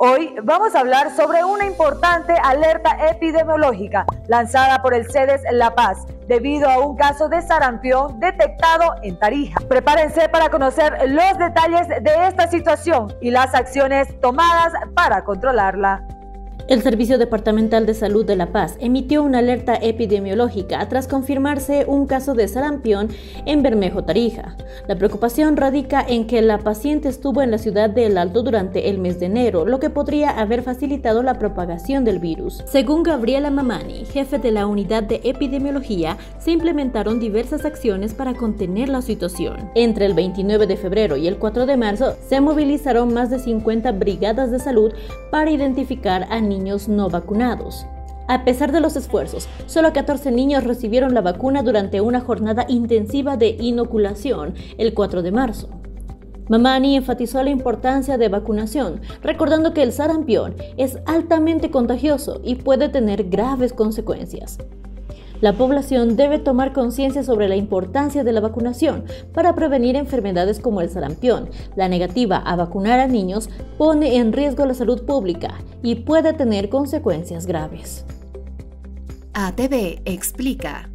Hoy vamos a hablar sobre una importante alerta epidemiológica lanzada por el CEDES La Paz debido a un caso de sarampión detectado en Tarija. Prepárense para conocer los detalles de esta situación y las acciones tomadas para controlarla. El Servicio Departamental de Salud de La Paz emitió una alerta epidemiológica tras confirmarse un caso de sarampión en Bermejo, Tarija. La preocupación radica en que la paciente estuvo en la ciudad de El Alto durante el mes de enero, lo que podría haber facilitado la propagación del virus. Según Gabriela Mamani, jefe de la unidad de epidemiología, se implementaron diversas acciones para contener la situación. Entre el 29 de febrero y el 4 de marzo se movilizaron más de 50 brigadas de salud para identificar a niños niños no vacunados. A pesar de los esfuerzos, solo 14 niños recibieron la vacuna durante una jornada intensiva de inoculación el 4 de marzo. Mamani enfatizó la importancia de vacunación, recordando que el sarampión es altamente contagioso y puede tener graves consecuencias. La población debe tomar conciencia sobre la importancia de la vacunación para prevenir enfermedades como el sarampión. La negativa a vacunar a niños pone en riesgo la salud pública y puede tener consecuencias graves. ATV explica.